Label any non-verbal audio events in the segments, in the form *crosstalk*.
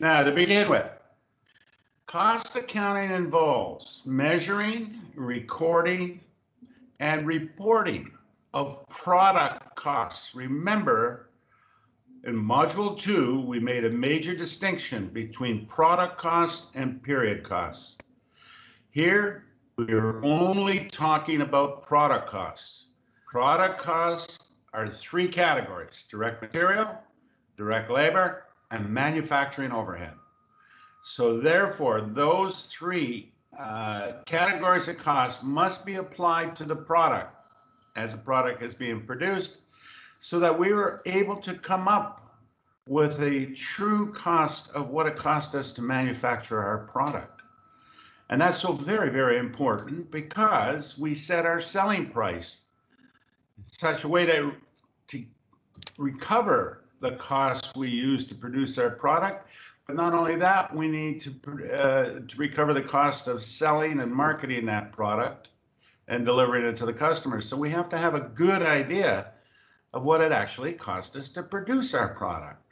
Now, to begin with, cost accounting involves measuring, recording, and reporting of product costs. Remember, in module two, we made a major distinction between product costs and period costs. Here, we're only talking about product costs. Product costs are three categories, direct material, direct labor, and manufacturing overhead. So therefore, those three uh, categories of costs must be applied to the product as the product is being produced so that we were able to come up with a true cost of what it cost us to manufacture our product. And that's so very, very important because we set our selling price in such a way to, to recover the costs we use to produce our product. But not only that, we need to, uh, to recover the cost of selling and marketing that product and delivering it to the customers. So we have to have a good idea of what it actually cost us to produce our product.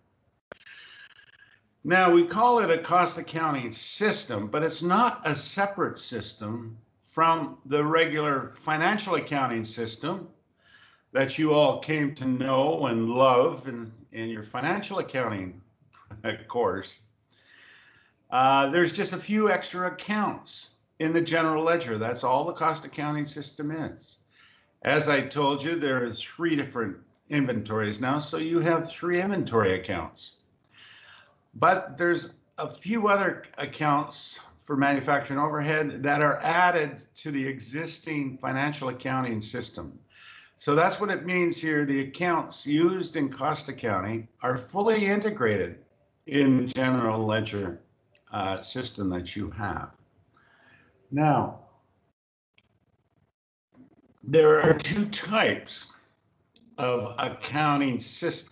Now, we call it a cost accounting system, but it's not a separate system from the regular financial accounting system that you all came to know and love in, in your financial accounting course. Uh, there's just a few extra accounts in the general ledger. That's all the cost accounting system is. As I told you, there are three different inventories now, so you have three inventory accounts. But there's a few other accounts for manufacturing overhead that are added to the existing financial accounting system. So that's what it means here. The accounts used in cost accounting are fully integrated in the general ledger uh, system that you have. Now, there are two types of accounting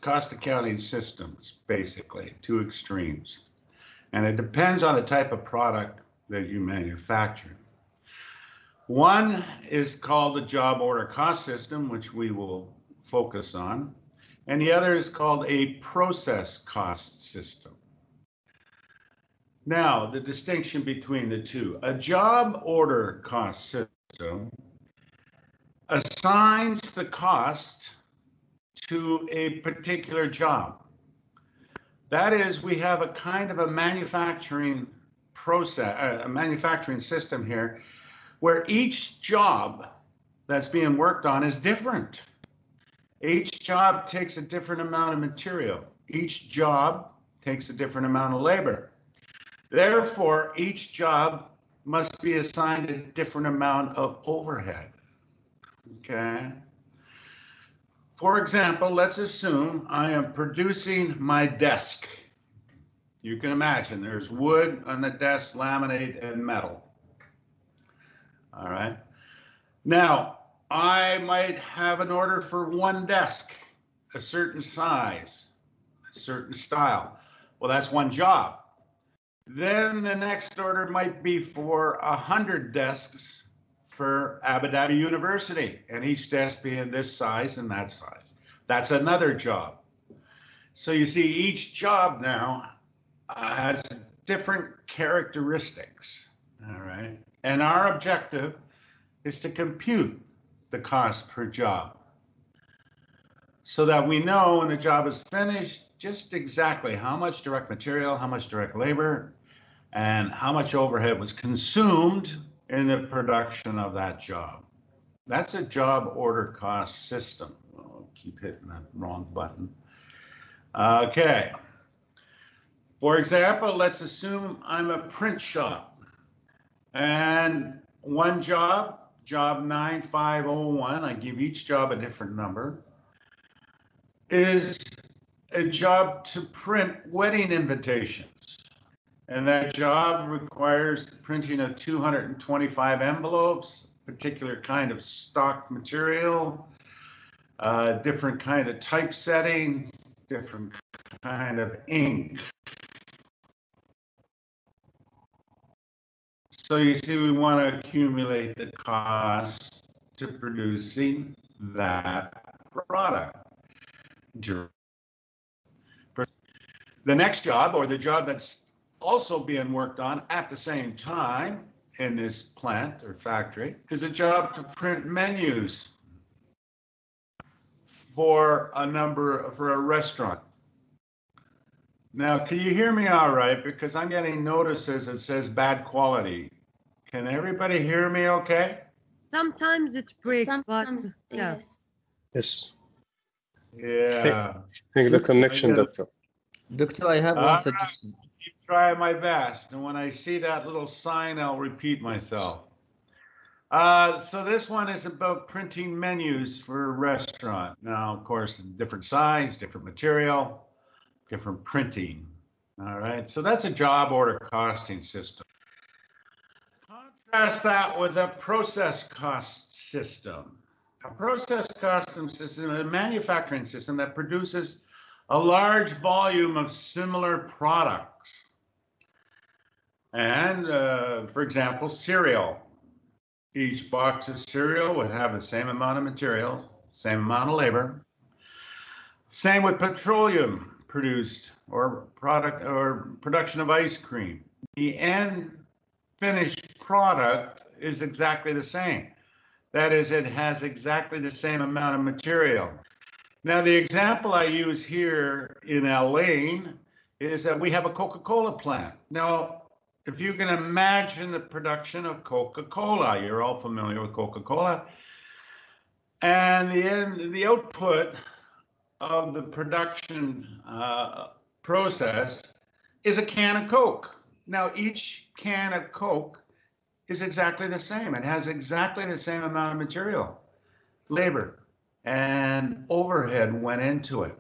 cost accounting systems, basically, two extremes. And it depends on the type of product that you manufacture. One is called the job order cost system, which we will focus on, and the other is called a process cost system. Now, the distinction between the two. A job order cost system assigns the cost to a particular job. That is, we have a kind of a manufacturing process, a manufacturing system here, where each job that's being worked on is different. Each job takes a different amount of material. Each job takes a different amount of labor. Therefore, each job must be assigned a different amount of overhead. Okay. For example, let's assume I am producing my desk. You can imagine there's wood on the desk, laminate, and metal. All right. Now, I might have an order for one desk, a certain size, a certain style. Well, that's one job. Then the next order might be for a hundred desks for Abu Dhabi University, and each desk being this size and that size. That's another job. So you see, each job now has different characteristics. All right. And our objective is to compute the cost per job so that we know when the job is finished just exactly how much direct material, how much direct labor, and how much overhead was consumed in the production of that job. That's a job order cost system. Oh, I'll keep hitting the wrong button. Okay. For example, let's assume I'm a print shop and one job, job 9501, I give each job a different number, is a job to print wedding invitations. And that job requires printing of 225 envelopes, particular kind of stock material, uh, different kind of typesetting, different kind of ink. So you see, we want to accumulate the cost to producing that product. The next job, or the job that's also being worked on at the same time in this plant or factory is a job to print menus for a number, for a restaurant. Now, can you hear me all right? Because I'm getting notices that says bad quality. Can everybody hear me okay? Sometimes it breaks, but Sometimes, yeah. yes. Yes. Yeah, I think the connection, doctor. Doctor, I have All one right. suggestion. keep trying my best. And when I see that little sign, I'll repeat myself. Uh, so this one is about printing menus for a restaurant. Now, of course, different size, different material, different printing. All right, so that's a job order costing system. Contrast that with a process cost system. A process custom system a manufacturing system that produces a large volume of similar products. And, uh, for example, cereal. Each box of cereal would have the same amount of material, same amount of labor. Same with petroleum produced or product or production of ice cream. The end finished product is exactly the same. That is, it has exactly the same amount of material. Now, the example I use here in Elaine is that we have a Coca-Cola plant. Now, if you can imagine the production of Coca-Cola, you're all familiar with Coca-Cola. And the end, the output of the production uh, process is a can of Coke. Now, each can of Coke is exactly the same. It has exactly the same amount of material, labor, and overhead went into it.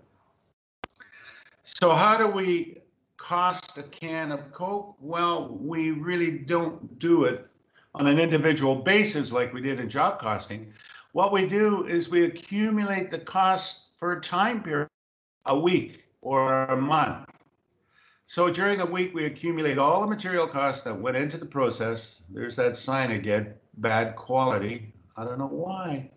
So how do we cost a can of Coke? Well, we really don't do it on an individual basis like we did in job costing. What we do is we accumulate the cost for a time period, a week or a month. So during the week, we accumulate all the material costs that went into the process. There's that sign again, bad quality. I don't know why.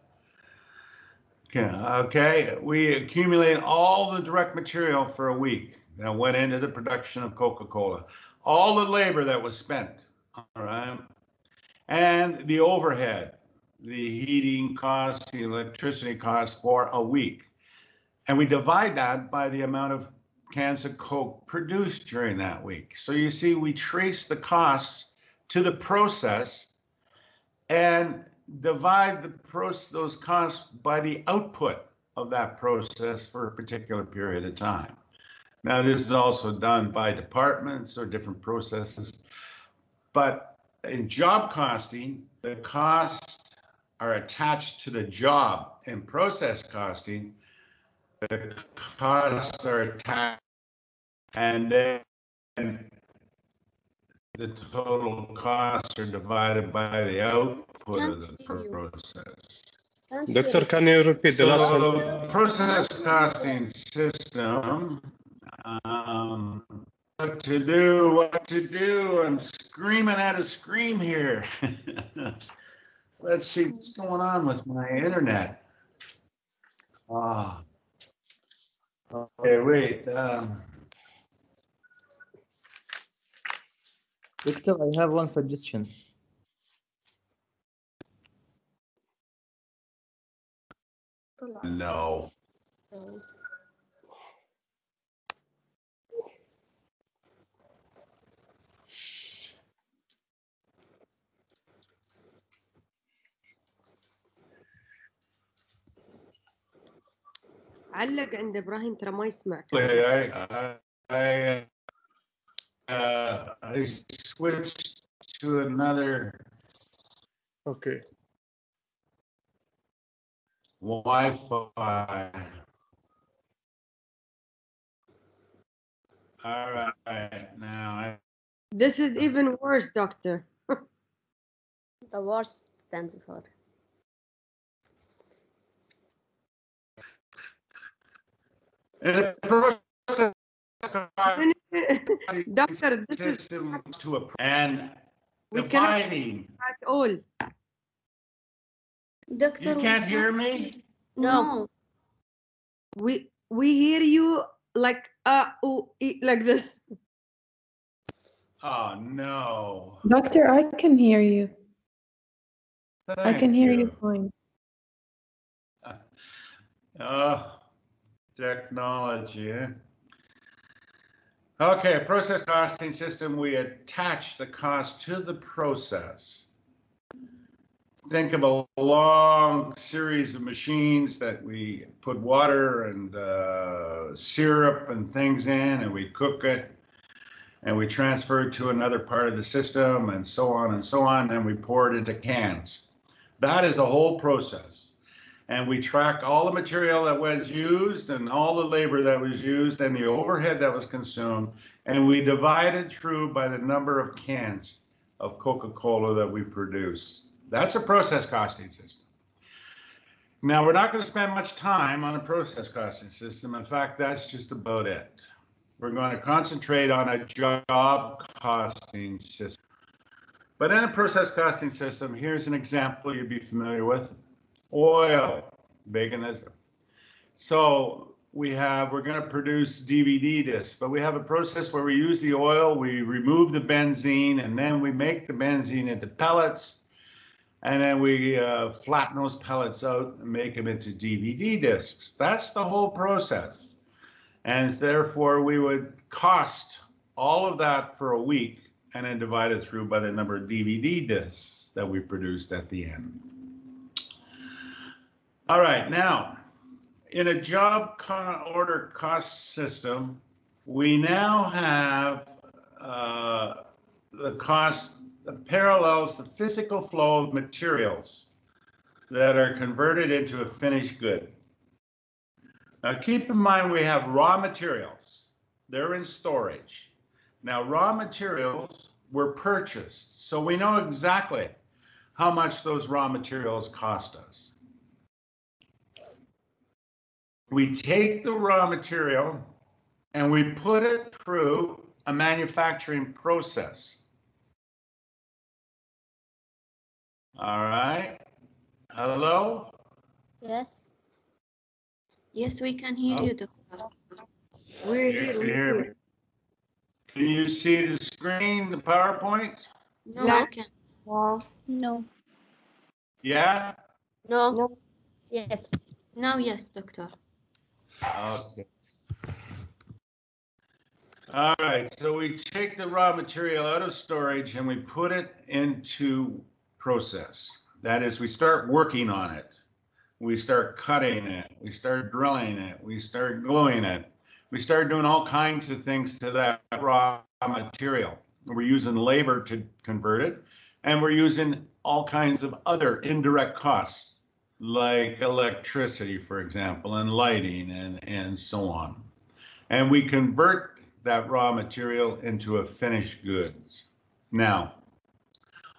Okay, okay, we accumulate all the direct material for a week that went into the production of Coca-Cola, all the labor that was spent, all right, and the overhead, the heating costs, the electricity costs for a week. And we divide that by the amount of cans of Coke produced during that week. So you see, we trace the costs to the process and divide the those costs by the output of that process for a particular period of time. Now, this is also done by departments or different processes, but in job costing, the costs are attached to the job. In process costing, the costs are attached and then the total costs are divided by the output of the Can't hear you. process. Doctor, hear can you repeat the last So sentence? the process costing system, um, what to do, what to do, I'm screaming at a scream here. *laughs* Let's see what's going on with my internet. Ah. Okay, wait. Um, Victor, I have one suggestion. No. no. علق عند ابراهيم ترى ما يسمعك I, I, I, uh, I switched to another Okay. Wi-Fi. All right, now I, This is even worse, doctor. The worst than before. *laughs* doctor, this is to a, and We cannot- dividing. at all. Doctor, You can't hear me? No. We we hear you like uh oh, e- like this. Oh, no. Doctor, I can hear you. I can hear you fine. Oh, technology? Okay, process costing system, we attach the cost to the process. Think of a long series of machines that we put water and uh, syrup and things in, and we cook it, and we transfer it to another part of the system, and so on and so on, and we pour it into cans. That is the whole process and we track all the material that was used and all the labor that was used and the overhead that was consumed, and we divide it through by the number of cans of Coca-Cola that we produce. That's a process costing system. Now, we're not going to spend much time on a process costing system. In fact, that's just about it. We're going to concentrate on a job costing system. But in a process costing system, here's an example you'd be familiar with oil, veganism. So we have, we're going to produce DVD discs, but we have a process where we use the oil, we remove the benzene, and then we make the benzene into pellets. And then we uh, flatten those pellets out and make them into DVD discs. That's the whole process. And therefore, we would cost all of that for a week and then divide it through by the number of DVD discs that we produced at the end. All right, now, in a job order cost system, we now have uh, the cost that parallels the physical flow of materials that are converted into a finished good. Now, keep in mind we have raw materials, they're in storage. Now, raw materials were purchased, so we know exactly how much those raw materials cost us we take the raw material and we put it through a manufacturing process. All right. Hello? Yes. Yes, we can hear you, doctor. We're You here. can we're hear me. Can you see the screen, the PowerPoint? No, La- we can. No. No. Yeah? No. No. Yes. Now, yes, doctor. Okay. All right, so we take the raw material out of storage and we put it into process. That is, we start working on it. We start cutting it, we start drilling it, we start gluing it. We start doing all kinds of things to that raw material. We're using labor to convert it, and we're using all kinds of other indirect costs like electricity, for example, and lighting and, and so on. And we convert that raw material into a finished goods. Now,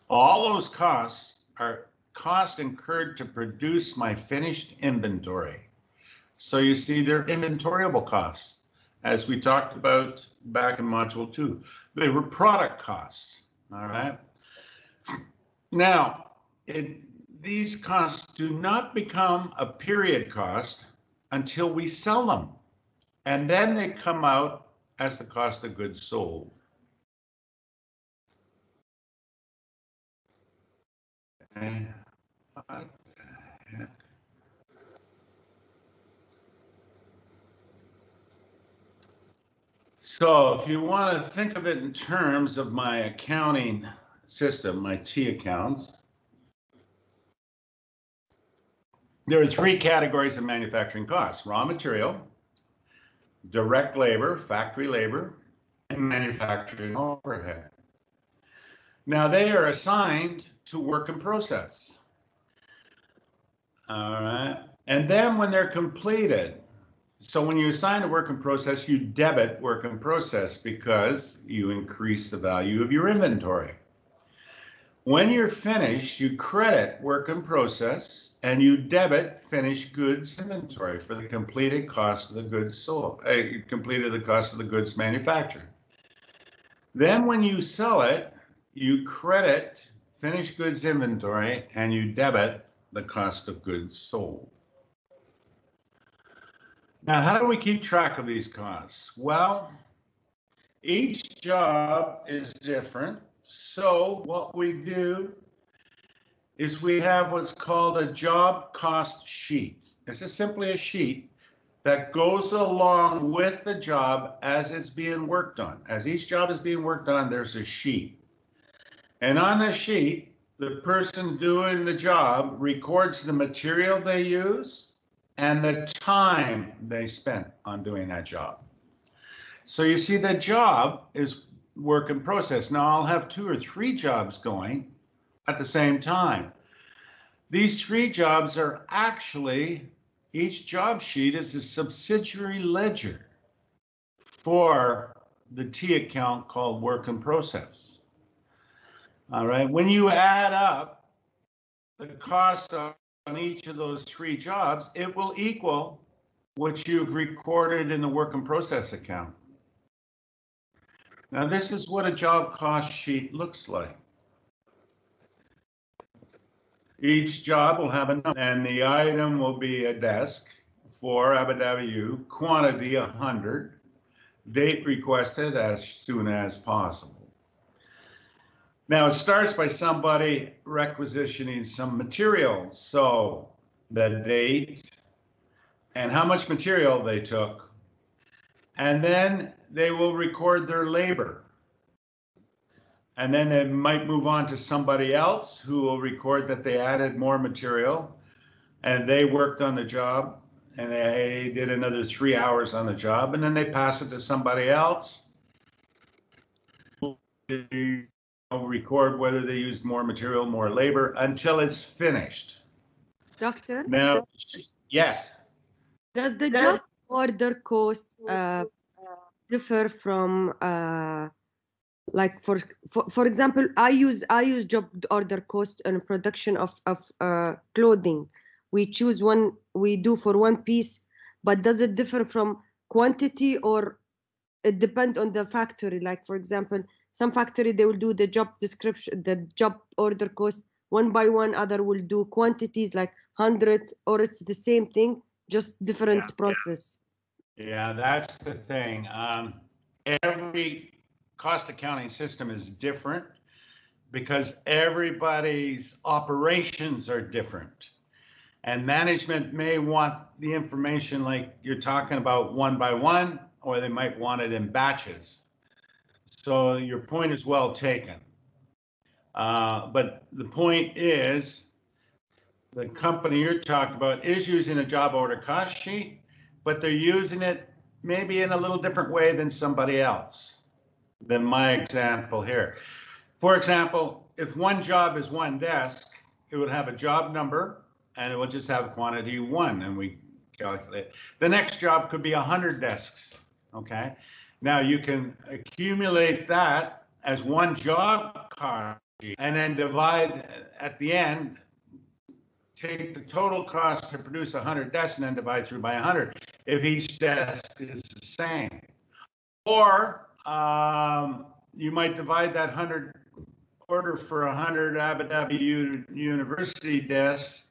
all those costs are cost incurred to produce my finished inventory. So you see, they're inventoriable costs, as we talked about back in module two. They were product costs, all right? Now, it, these costs do not become a period cost until we sell them. And then they come out as the cost of goods sold. Heck? So if you want to think of it in terms of my accounting system, my T accounts, There are three categories of manufacturing costs, raw material, direct labor, factory labor, and manufacturing overhead. Now they are assigned to work in process. All right. And then when they're completed, so when you assign a work in process, you debit work in process because you increase the value of your inventory. When you're finished, you credit work in process and you debit finished goods inventory for the completed cost of the goods sold, uh, completed the cost of the goods manufactured. Then when you sell it, you credit finished goods inventory and you debit the cost of goods sold. Now, how do we keep track of these costs? Well, Each job is different. So what we do is we have what's called a job cost sheet. This is simply a sheet that goes along with the job as it's being worked on. As each job is being worked on, there's a sheet. And on the sheet, the person doing the job records the material they use and the time they spent on doing that job. So you see, the job is work in process. Now I'll have two or three jobs going at the same time. These three jobs are actually, each job sheet is a subsidiary ledger for the T account called work in process. All right, when you add up the cost on each of those three jobs, it will equal what you've recorded in the work in process account. Now, this is what a job cost sheet looks like. Each job will have a number, and the item will be a desk for Abu quantity 100, date requested as soon as possible. Now, it starts by somebody requisitioning some materials. So the date and how much material they took. And then they will record their labor. And then they might move on to somebody else who will record that they added more material and they worked on the job and they did another three hours on the job and then they pass it to somebody else. Who They record whether they used more material, more labor until it's finished. Doctor, Now, yes, does the job order cost uh, differ from uh, like for, for for example, I use I use job order cost and production of of uh, clothing. We choose one we do for one piece, but does it differ from quantity or it depend on the factory? Like for example, some factory they will do the job description, the job order cost one by one. Other will do quantities like hundred, or it's the same thing, just different Yeah. process. Yeah, that's the thing. Um, every cost accounting system is different because everybody's operations are different. And management may want the information like you're talking about one by one, or they might want it in batches. So your point is well taken. Uh, but the point is, the company you're talking about is using a job order cost sheet but they're using it maybe in a little different way than somebody else, than my example here. For example, if one job is one desk, it would have a job number and it would just have quantity one and we calculate. The next job could be 100 desks, okay? Now you can accumulate that as one job cost and then divide at the end take the total cost to produce 100 desks and then divide through by 100 if each desk is the same. Or um, you might divide that 100 order for 100 Abu Dhabi U- University desks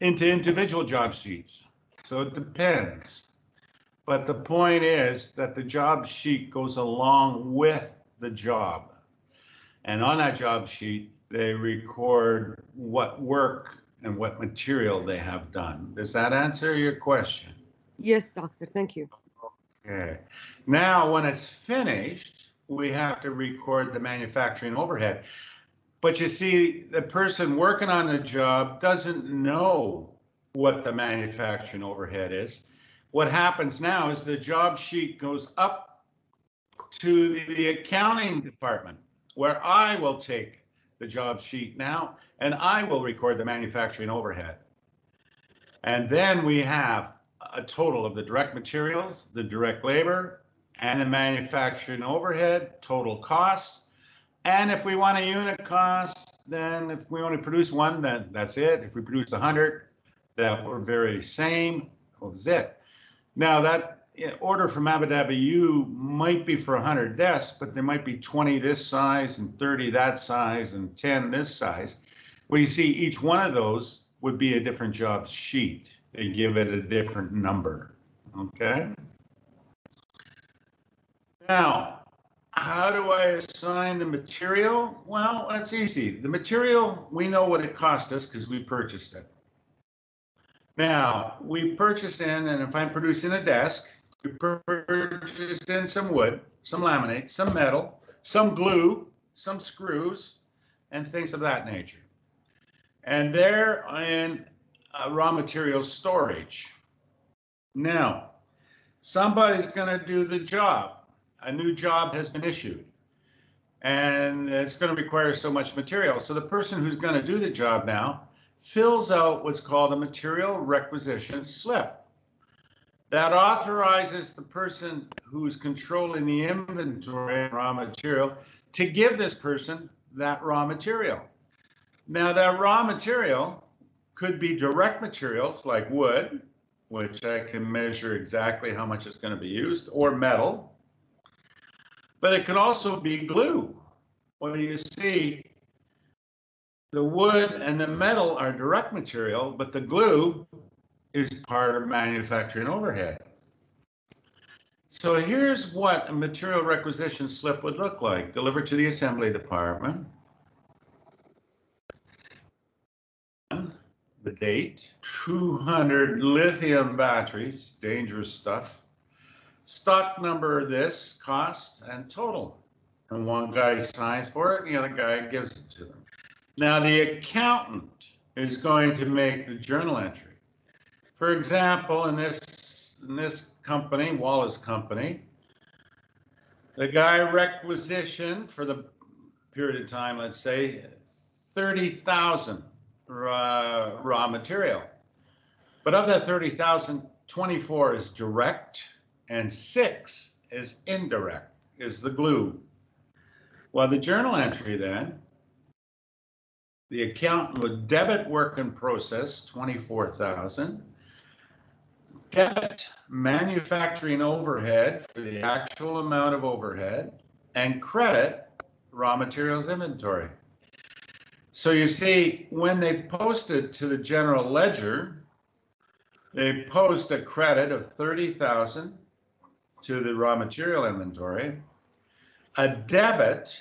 into individual job sheets. So it depends. But the point is that the job sheet goes along with the job. And on that job sheet, they record what work and what material they have done. Does that answer your question? Yes, doctor. Thank you. Okay. Now, when it's finished, we have to record the manufacturing overhead. But you see, the person working on the job doesn't know what the manufacturing overhead is. What happens now is the job sheet goes up to the accounting department where I will take the job sheet now and I will record the manufacturing overhead. And then we have a total of the direct materials, the direct labor, and the manufacturing overhead, total costs. And if we want a unit cost, then if we only produce one, then that's it. If we produce a hundred, that we're very same, that was it. Now that order from Abu Dhabi U might be for 100 desks, but there might be 20 this size and 30 that size and 10 this size. Well, you see, each one of those would be a different job sheet. They give it a different number. Okay. Now, how do I assign the material? Well, that's easy. The material, we know what it cost us because we purchased it. Now, we purchased in, and if I'm producing a desk, we purchased in some wood, some laminate, some metal, some glue, some screws, and things of that nature. And they're in uh, raw material storage. Now, somebody's going to do the job. A new job has been issued. And it's going to require so much material. So the person who's going to do the job now fills out what's called a material requisition slip. That authorizes the person who's controlling the inventory and raw material to give this person that raw material. Now, that raw material could be direct materials like wood, which I can measure exactly how much is going to be used, or metal. But it can also be glue. Well, you see, the wood and the metal are direct material, but the glue is part of manufacturing overhead. So here's what a material requisition slip would look like, delivered to the assembly department. The date, 200 lithium batteries, dangerous stuff. Stock number this, cost, and total. And one guy signs for it, and the other guy gives it to them. Now, the accountant is going to make the journal entry. For example, in this, in this company, Wallace Company, the guy requisitioned for the period of time, let's say, 30,000 raw, raw material. But of that 30,000, 24 is direct and six is indirect, is the glue. Well, the journal entry then, the accountant would debit work in process, 24,000, debit manufacturing overhead for the actual amount of overhead, and credit raw materials inventory. So you see, when they post it to the general ledger, they post a credit of 30,000 to the raw material inventory, a debit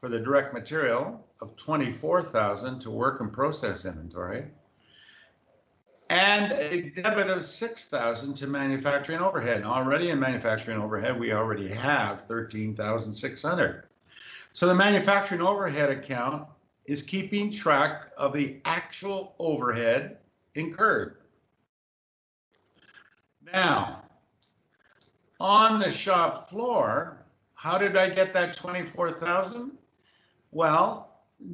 for the direct material of 24,000 to work in process inventory, and a debit of 6,000 to manufacturing overhead. And already in manufacturing overhead, we already have 13,600. So the manufacturing overhead account is keeping track of the actual overhead incurred. Now, on the shop floor, how did I get that 24,000? Well,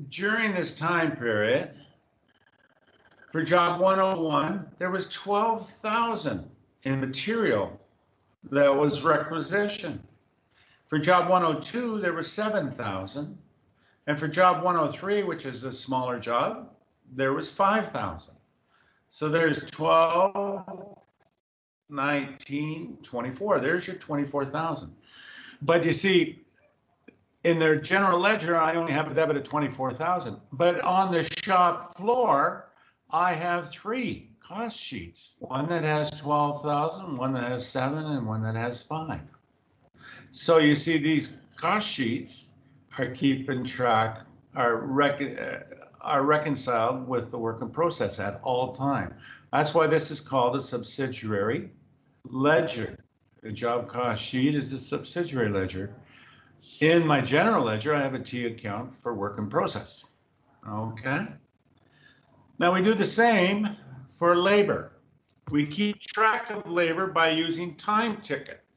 during this time period, for job 101, there was 12,000 in material that was requisitioned. For job 102, there was 7,000. And for job 103, which is a smaller job, there was 5,000. So there's 12, 19, 24. There's your 24,000. But you see, in their general ledger, I only have a debit of 24,000. But on the shop floor, I have three cost sheets, one that has 12,000, one that has seven, and one that has five. So you see these cost sheets are keeping track, are, rec- are reconciled with the work in process at all time. That's why this is called a subsidiary ledger. The job cost sheet is a subsidiary ledger. In my general ledger, I have a T account for work in process. Okay. Now we do the same for labor. We keep track of labor by using time tickets.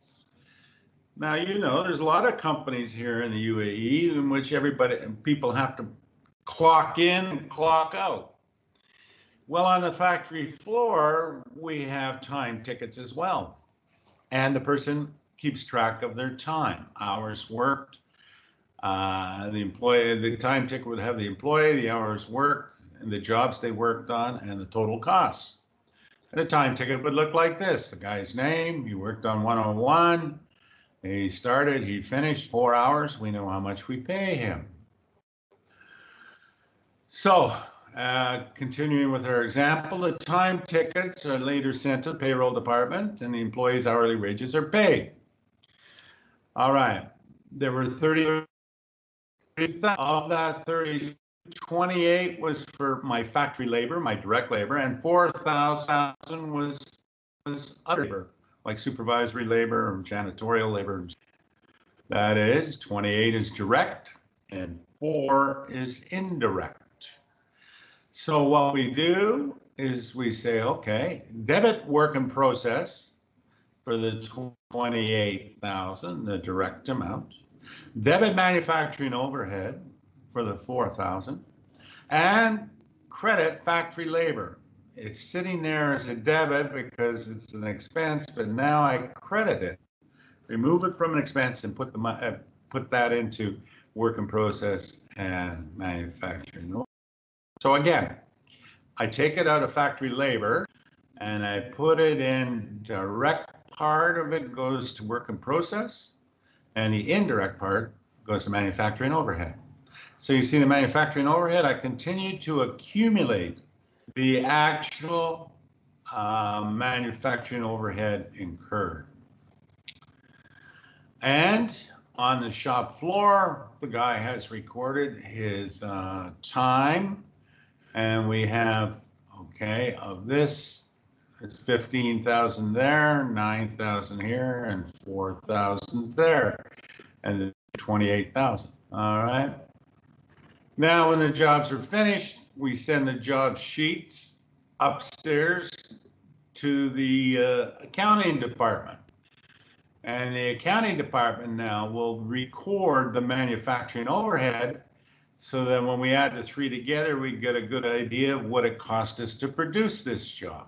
Now, you know, there's a lot of companies here in the UAE in which everybody, and people have to clock in and clock out. Well, on the factory floor, we have time tickets as well. And the person keeps track of their time, hours worked. Uh, the employee, the time ticket would have the employee, the hours worked, and the jobs they worked on, and the total costs. And a time ticket would look like this the guy's name, he worked on 101, he started, he finished four hours, we know how much we pay him. So, uh, continuing with our example, the time tickets are later sent to the payroll department and the employee's hourly wages are paid. All right. there were 30, of that 30, 28 was for my factory labor, my direct labor, and 4,000 was, was other labor, like supervisory labor or janitorial labor. That is, 28 is direct and four is indirect. So what we do is we say, okay, debit work in process for the 28,000, the direct amount. Debit manufacturing overhead for the 4,000 and credit factory labor. It's sitting there as a debit because it's an expense, but now I credit it. Remove it from an expense and put the, uh, put that into work in process and manufacturing. So again, I take it out of factory labor and I put it in direct part of it goes to work in process and the indirect part goes to manufacturing overhead. So you see the manufacturing overhead, I continue to accumulate the actual uh, manufacturing overhead incurred. And on the shop floor, the guy has recorded his uh, time. And we have, okay, of this, it's 15,000 there, 9,000 here, and 4,000 there, and 28,000. All right. Now, when the jobs are finished, we send the job sheets upstairs to the uh, accounting department. And the accounting department now will record the manufacturing overhead so that when we add the three together, we get a good idea of what it cost us to produce this job.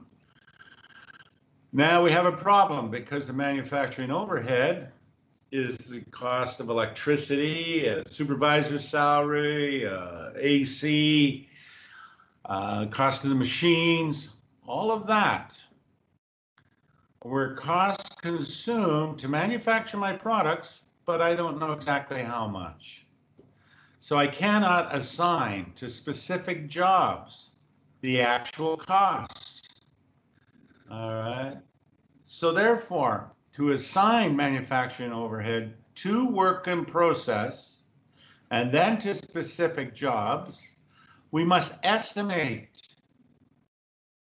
Now we have a problem because the manufacturing overhead is the cost of electricity, a supervisor's salary, uh, AC, uh, cost of the machines, all of that were costs consumed to manufacture my products, but I don't know exactly how much. So I cannot assign to specific jobs the actual costs. All right. So therefore, to assign manufacturing overhead to work in process and then to specific jobs, we must estimate.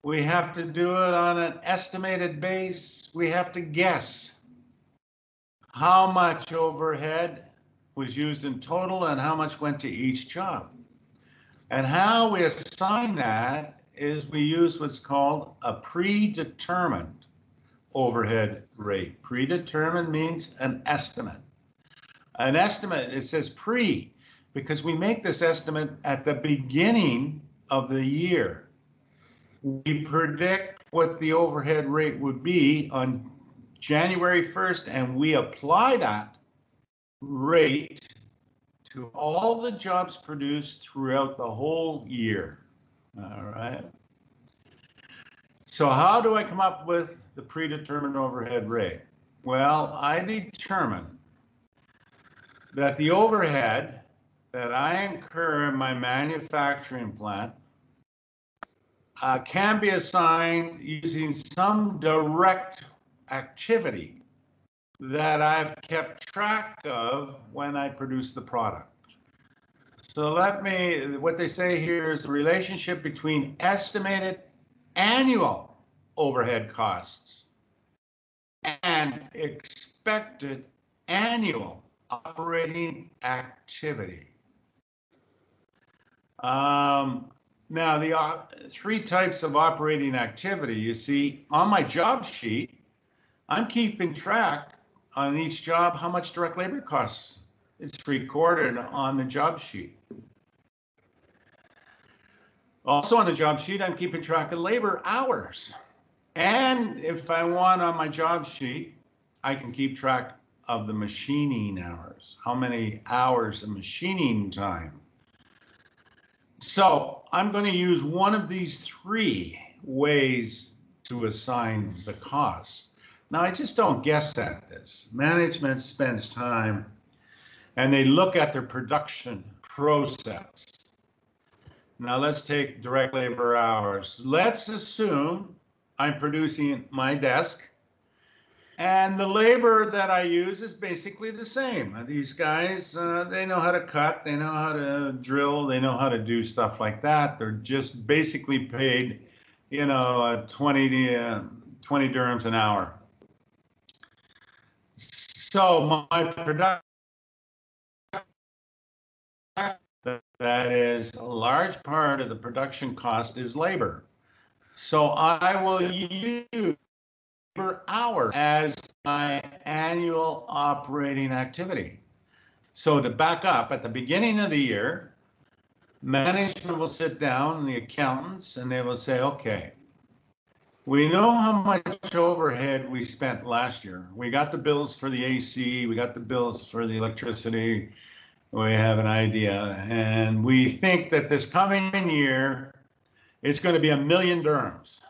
We have to do it on an estimated base. We have to guess how much overhead was used in total and how much went to each job. And how we assign that is we use what's called a predetermined overhead rate. Predetermined means an estimate. An estimate, it says pre, because we make this estimate at the beginning of the year. We predict what the overhead rate would be on January 1st, and we apply that rate to all the jobs produced throughout the whole year. All right. So how do I come up with the predetermined overhead rate? Well, I determine that the overhead that I incur in my manufacturing plant uh, can be assigned using some direct activity that I've kept track of when I produce the product. So let me, what they say here is the relationship between estimated annual overhead costs and expected annual operating activity. Um, now, the uh, three types of operating activity, you see, on my job sheet, I'm keeping track on each job how much direct labor costs. It's recorded on the job sheet. Also on the job sheet, I'm keeping track of labor hours. And if I want on my job sheet, I can keep track of the machining hours, how many hours of machining time. So I'm going to use one of these three ways to assign the costs. Now, I just don't guess at this. Management spends time and they look at their production process. Now, let's take direct labor hours. Let's assume I'm producing my desk And the labor that I use is basically the same. These guys, uh, they know how to cut, they know how to drill, they know how to do stuff like that. They're just basically paid, you know, uh, 20, uh, 20 dirhams an hour. So my production that is a large part of the production cost is labor. So I will use per hour as my annual operating activity. So to back up, at the beginning of the year, management will sit down, the accountants, and they will say, okay, we know how much overhead we spent last year. We got the bills for the AC, we got the bills for the electricity, we have an idea, and we think that this coming year, it's going to be a million dirhams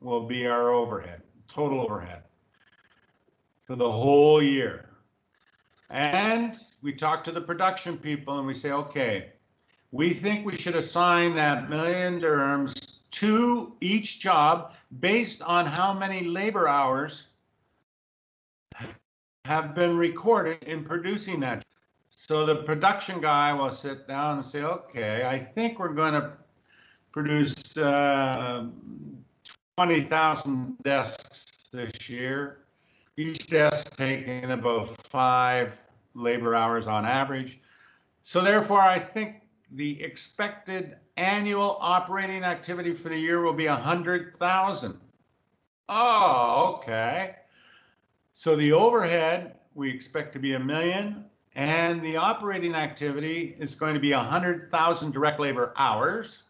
will be our overhead, total overhead for the whole year. And we talk to the production people and we say, okay, we think we should assign that million dirhams to each job based on how many labor hours have been recorded in producing that. So the production guy will sit down and say, okay, I think we're going to produce uh, 20,000 desks this year. Each desk taking about five labor hours on average. So therefore, I think the expected annual operating activity for the year will be 100,000. Oh, okay. So the overhead, we expect to be a million, and the operating activity is going to be 100,000 direct labor hours.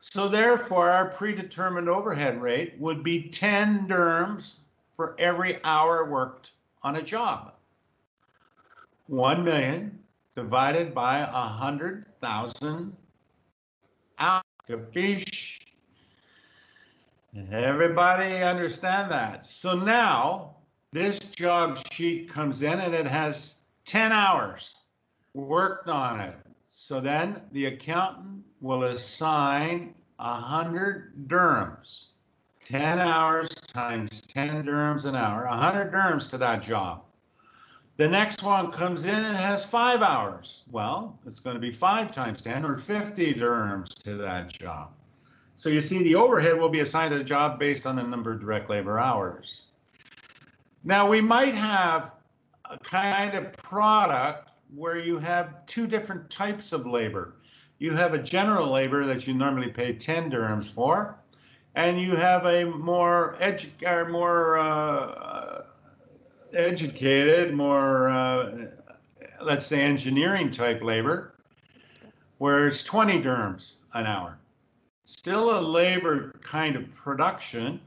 So therefore, our predetermined overhead rate would be 10 dirhams for every hour worked on a job. 1 million divided by 100,000 hours. Everybody understand that? So now this job sheet comes in and it has 10 hours worked on it. So then the accountant will assign 100 dirhams. 10 hours times 10 dirhams an hour, 100 dirhams to that job. The next one comes in and has five hours. Well, it's going to be five times 10 or 50 dirhams to that job. So you see, the overhead will be assigned to the job based on the number of direct labor hours. Now, we might have a kind of product where you have two different types of labor. You have a general labor that you normally pay 10 dirhams for, and you have a more edu- or more uh, educated, more uh, let's say engineering type labor, where it's 20 dirhams an hour. Still a labor kind of production,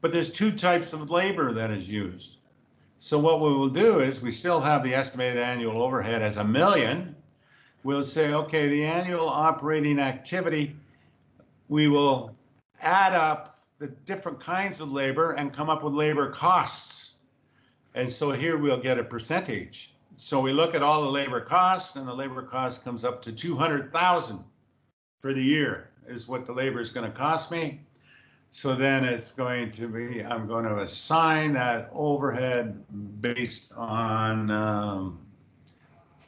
but there's two types of labor that is used. So what we will do is we still have the estimated annual overhead as a million. We'll say, okay, the annual operating activity, we will add up the different kinds of labor and come up with labor costs. And so here we'll get a percentage. So we look at all the labor costs and the labor cost comes up to 200,000 for the year is what the labor is going to cost me. So then it's going to be, I'm going to assign that overhead based on um,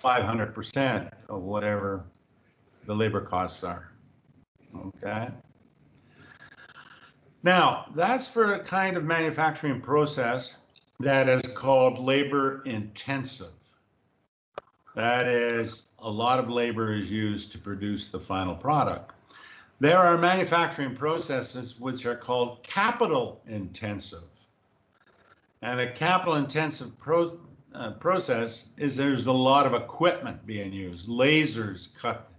500% of whatever the labor costs are. Okay. Now, that's for a kind of manufacturing process that is called labor intensive. That is, a lot of labor is used to produce the final product. There are manufacturing processes which are called capital intensive. And a capital intensive pro, uh, process is there's a lot of equipment being used. Lasers cut,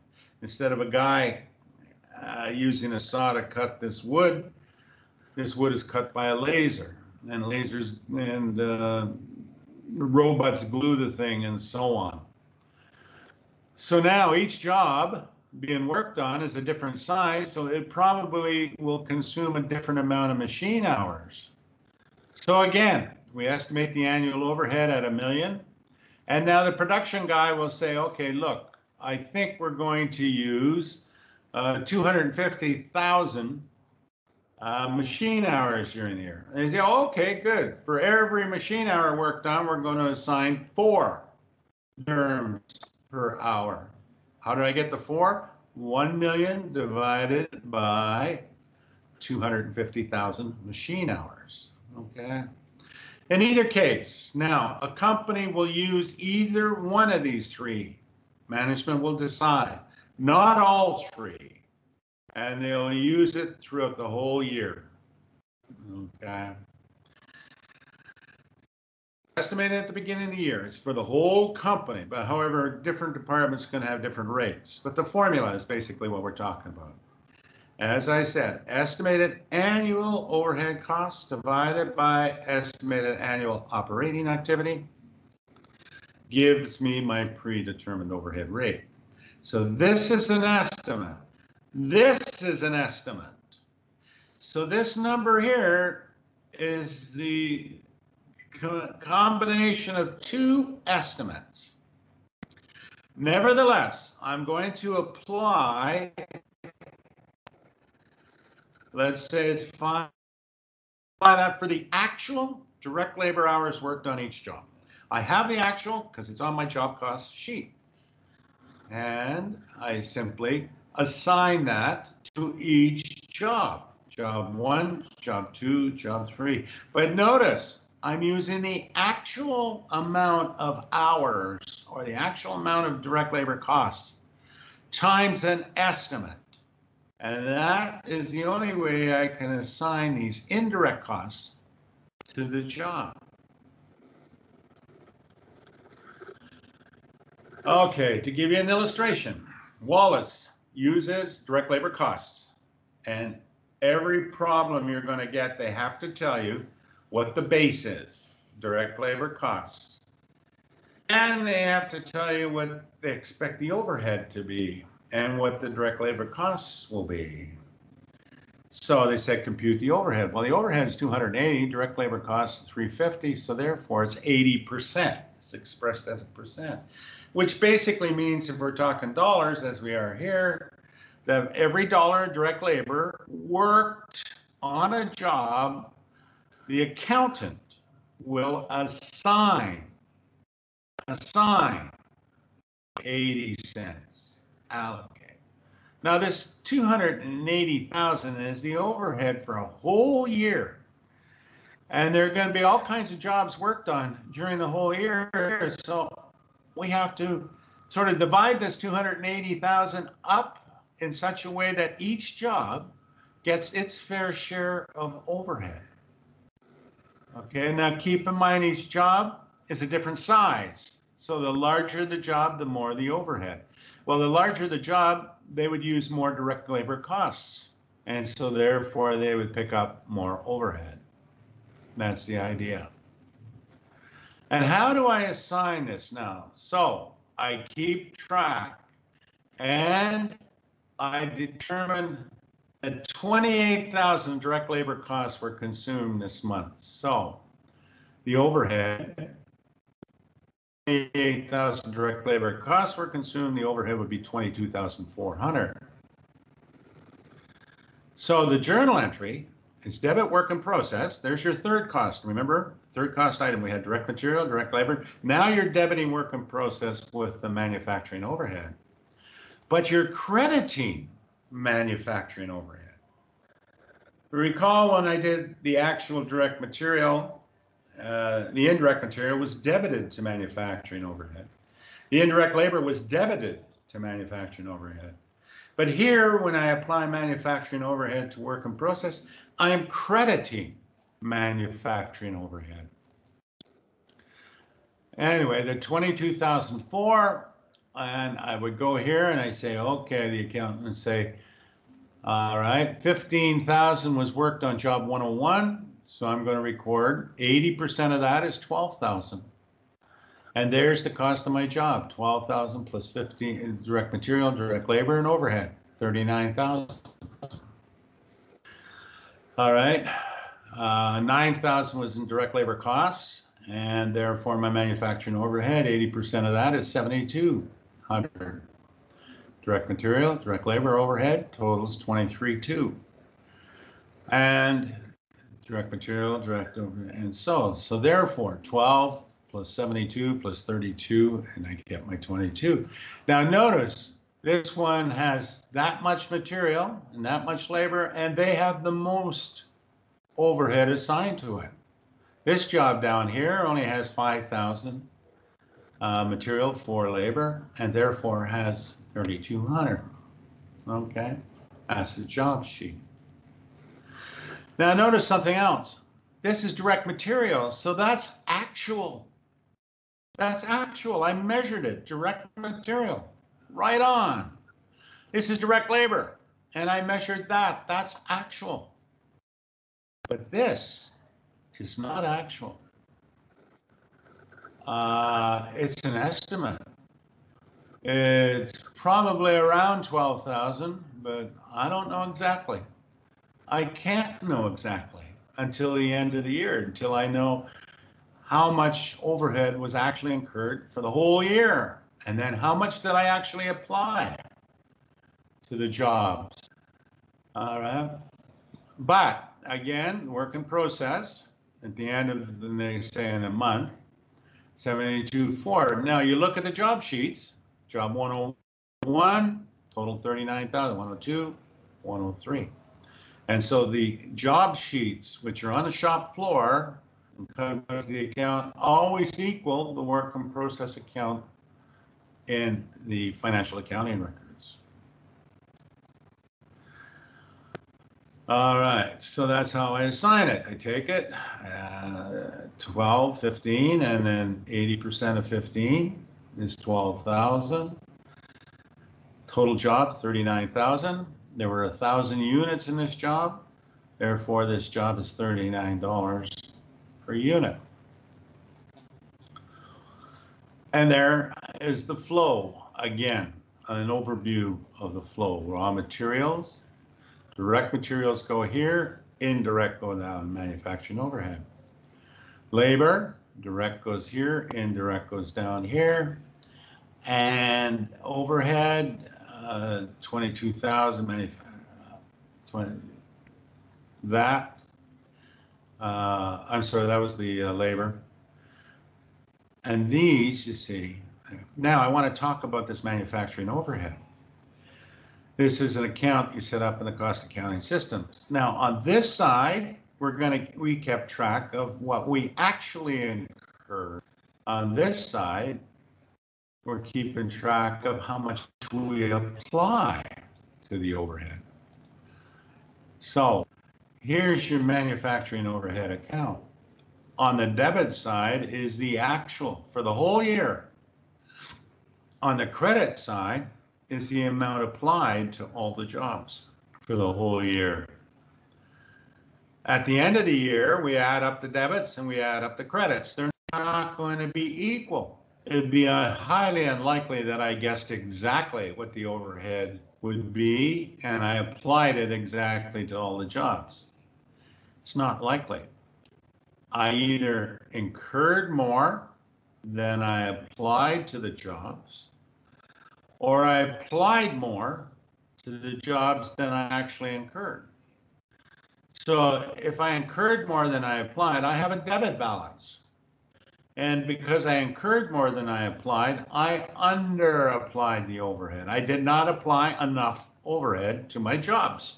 instead of a guy uh, using a saw to cut this wood, this wood is cut by a laser. And lasers and uh, robots glue the thing and so on. So now each job being worked on is a different size, so it probably will consume a different amount of machine hours. So again, we estimate the annual overhead at a million. And now the production guy will say, okay, look, I think we're going to use uh, 250,000 Uh, machine hours during the year. And they say, oh, okay, good. For every machine hour worked on, we're going to assign four dirhams per hour. How do I get the four? 1 million divided by 250,000 machine hours. Okay. In either case, now a company will use either one of these three. Management will decide, not all three. And they'll use it throughout the whole year. Okay. Estimated at the beginning of the year. It's for the whole company, but however, different departments can have different rates. But the formula is basically what we're talking about. As I said, estimated annual overhead costs divided by estimated annual operating activity gives me my predetermined overhead rate. So this is an estimate. This is an estimate. So this number here is the co- combination of two estimates. Nevertheless, I'm going to apply let's say it's five, apply that for the actual direct labor hours worked on each job. I have the actual because it's on my job cost sheet. And I simply assign that to each job. Job one, job two, job three. But notice, I'm using the actual amount of hours or the actual amount of direct labor costs times an estimate. And that is the only way I can assign these indirect costs to the job. Okay, to give you an illustration, Wallace uses direct labor costs. And every problem you're going to get, they have to tell you what the base is, direct labor costs. And they have to tell you what they expect the overhead to be and what the direct labor costs will be. So they said compute the overhead. Well, the overhead is 280, direct labor costs 350, so therefore it's 80%. It's expressed as a percent, which basically means if we're talking dollars, as we are here, that every dollar of direct labor worked on a job, the accountant will assign assign 80 cents allocate. Now this 280,000 is the overhead for a whole year. And there are going to be all kinds of jobs worked on during the whole year. So we have to sort of divide this 280,000 up in such a way that each job gets its fair share of overhead. Okay, now keep in mind each job is a different size. So the larger the job, the more the overhead. Well, the larger the job, they would use more direct labor costs. And so therefore they would pick up more overhead. That's the idea. And how do I assign this now? So I keep track and I determine that 28,000 direct labor costs were consumed this month. So the overhead 28,000 direct labor costs were consumed, the overhead would be 22,400. So the journal entry is debit work in process. There's your third cost. Remember, third cost item, we had direct material, direct labor. Now you're debiting work in process with the manufacturing overhead. But you're crediting manufacturing overhead. Recall when I did the actual direct material, uh, the indirect material was debited to manufacturing overhead. The indirect labor was debited to manufacturing overhead. But here, when I apply manufacturing overhead to work in process, I am crediting manufacturing overhead. Anyway, the 22,004, and I would go here and I say, okay, the accountant would say, all right, 15,000 was worked on job 101. So I'm going to record 80% of that is 12,000. And there's the cost of my job, 12,000 plus 15 direct material, direct labor and overhead, 39,000. All right. Uh, 9,000 was in direct labor costs and therefore my manufacturing overhead, 80% of that is 7,200. Direct material, direct labor overhead totals 23,2. And direct material, direct over, and so, so therefore, 12 plus 72 plus 32, and I get my 22. Now notice, this one has that much material and that much labor, and they have the most overhead assigned to it. This job down here only has 5,000 uh, material for labor, and therefore has 3,200. Okay, that's the job sheet. Now notice something else. This is direct material, so that's actual. That's actual. I measured it. Direct material. Right on. This is direct labor, and I measured that. That's actual. But this is not actual. Uh, it's an estimate. It's probably around 12,000, but I don't know exactly. I can't know exactly until the end of the year, until I know how much overhead was actually incurred for the whole year. And then how much did I actually apply to the jobs? All right. But again, work in process at the end of the, they say in a month, 72.4. Now you look at the job sheets, job 101, total 39,000, 102, 103. And so the job sheets, which are on the shop floor, because the account always equal the work in process account in the financial accounting records. All right, so that's how I assign it. I take it, uh, 12, 15, and then 80% of 15 is 12,000. Total job, 39,000. There were a thousand units in this job. Therefore, this job is $39 per unit. And there is the flow again, an overview of the flow. Raw materials, direct materials go here, indirect go down, manufacturing overhead. Labor, direct goes here, indirect goes down here. And overhead, uh, 22,000, manuf- uh, 20, that, uh, I'm sorry, that was the uh, labor. And these, you see, now I want to talk about this manufacturing overhead. This is an account you set up in the cost accounting system. Now, on this side, we're going to, we kept track of what we actually incurred. On this side, we're keeping track of how much we apply to the overhead. So here's your manufacturing overhead account. On the debit side is the actual for the whole year. On the credit side is the amount applied to all the jobs for the whole year. At the end of the year, we add up the debits and we add up the credits. They're not going to be equal. It'd be uh, highly unlikely that I guessed exactly what the overhead would be and I applied it exactly to all the jobs. It's not likely. I either incurred more than I applied to the jobs, or I applied more to the jobs than I actually incurred. So if I incurred more than I applied, I have a debit balance. And because I incurred more than I applied, I under applied the overhead. I did not apply enough overhead to my jobs.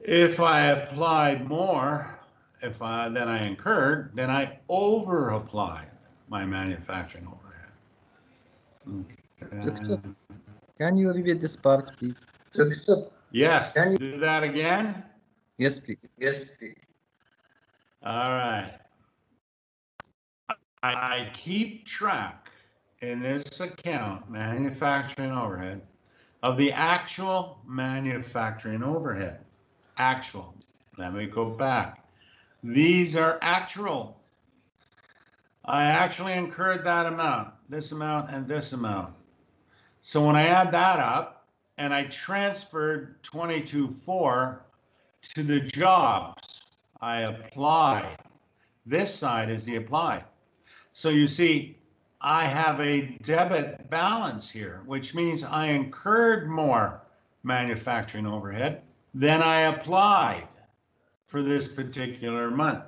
If I applied more, if I, than I incurred, then I over applied my manufacturing overhead. Okay. Doctor. Can you repeat this part, please? Yes, Can you- do that again. Yes, please. Yes, please. All right. I, I keep track in this account, manufacturing overhead, of the actual manufacturing overhead. Actual. Let me go back. These are actual. I actually incurred that amount, this amount, and this amount. So when I add that up and I transferred 22.4 to the jobs, I apply. This side is the apply. So you see, I have a debit balance here, which means I incurred more manufacturing overhead than I applied for this particular month.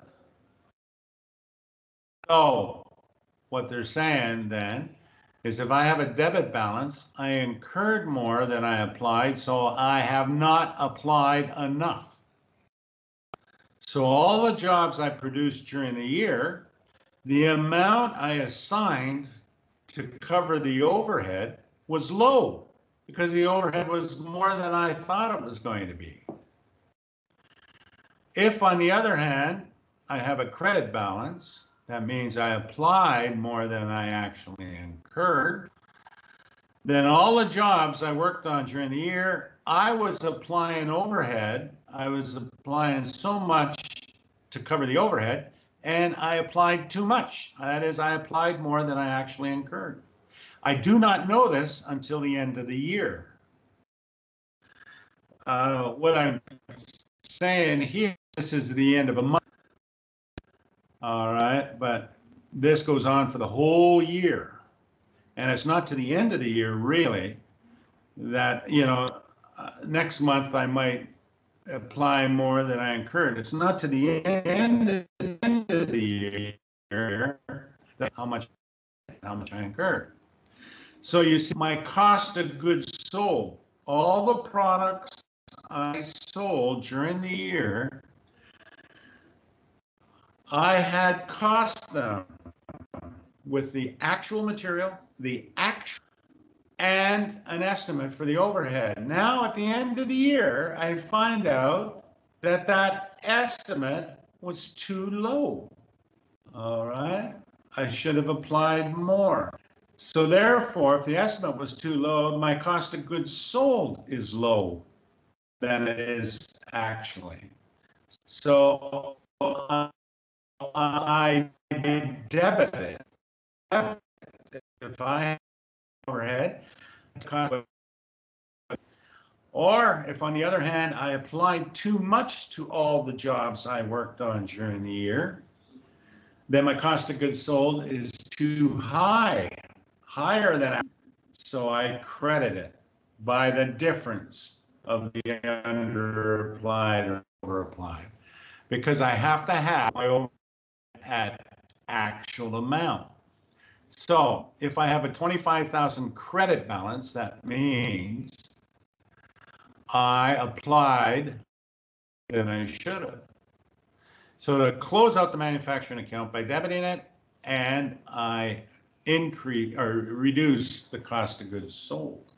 So what they're saying then is if I have a debit balance, I incurred more than I applied, so I have not applied enough. So all the jobs I produced during the year, the amount I assigned to cover the overhead was low because the overhead was more than I thought it was going to be. If, on the other hand, I have a credit balance, that means I applied more than I actually incurred, then all the jobs I worked on during the year, I was applying overhead. I was applying so much to cover the overhead, and I applied too much. That is, I applied more than I actually incurred. I do not know this until the end of the year. Uh, what I'm saying here, this is the end of a month. All right, but this goes on for the whole year. And it's not to the end of the year, really, that, you know, uh, next month I might apply more than I incurred. It's not to the end, end of the year that how much how much I incurred. So you see, my cost of goods sold, all the products I sold during the year, I had cost them with the actual material, the actual, and an estimate for the overhead. Now, at the end of the year, I find out that that estimate was too low. All right, I should have applied more. So therefore, if the estimate was too low, my cost of goods sold is low than it is actually. So I debit it. If I overhead, or if on the other hand, I applied too much to all the jobs I worked on during the year, then my cost of goods sold is too high, higher than, so I credit it by the difference of the under applied or over applied. Because I have to have my at actual amount. So if I have a 25,000 credit balance, that means I applied than I should have. So to close out the manufacturing account by debiting it and I increase or reduce the cost of goods sold.